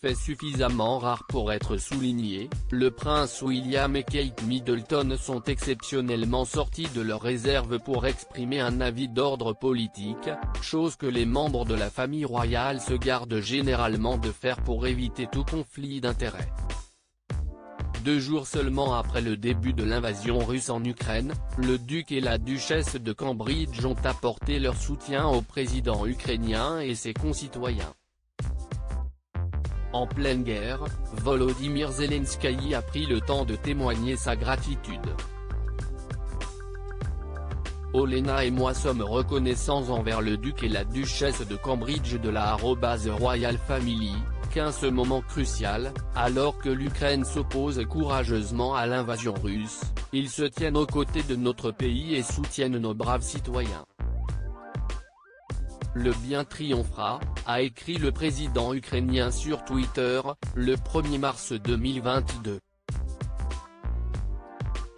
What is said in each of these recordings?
Fait suffisamment rare pour être souligné, le prince William et Kate Middleton sont exceptionnellement sortis de leur réserve pour exprimer un avis d'ordre politique, chose que les membres de la famille royale se gardent généralement de faire pour éviter tout conflit d'intérêts. Deux jours seulement après le début de l'invasion russe en Ukraine, le duc et la duchesse de Cambridge ont apporté leur soutien au président ukrainien et ses concitoyens. En pleine guerre, Volodymyr Zelensky a pris le temps de témoigner sa gratitude. Olena et moi sommes reconnaissants envers le duc et la duchesse de Cambridge de la Royal Family, qu'à ce moment crucial, alors que l'Ukraine s'oppose courageusement à l'invasion russe, ils se tiennent aux côtés de notre pays et soutiennent nos braves citoyens. Le bien triomphera, a écrit le président ukrainien sur Twitter, le 1er mars 2022.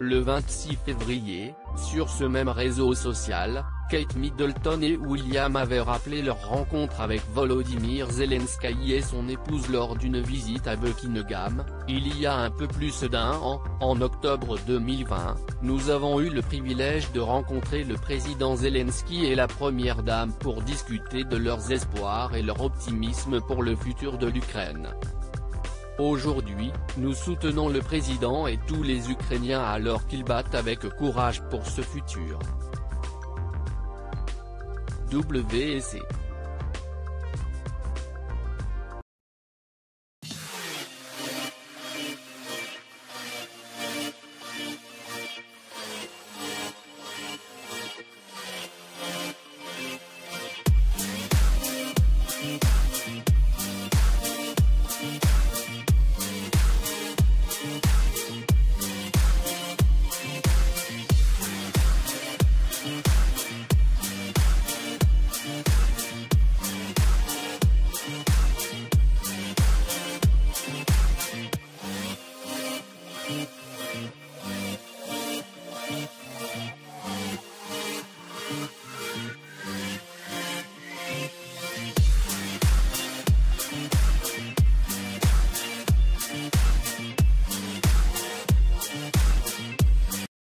Le 26 février, sur ce même réseau social, Kate Middleton et William avaient rappelé leur rencontre avec Volodymyr Zelensky et son épouse lors d'une visite à Buckingham, il y a un peu plus d'un an, en octobre 2020, nous avons eu le privilège de rencontrer le président Zelensky et la première dame pour discuter de leurs espoirs et leur optimisme pour le futur de l'Ukraine. Aujourd'hui, nous soutenons le président et tous les Ukrainiens alors qu'ils battent avec courage pour ce futur. WC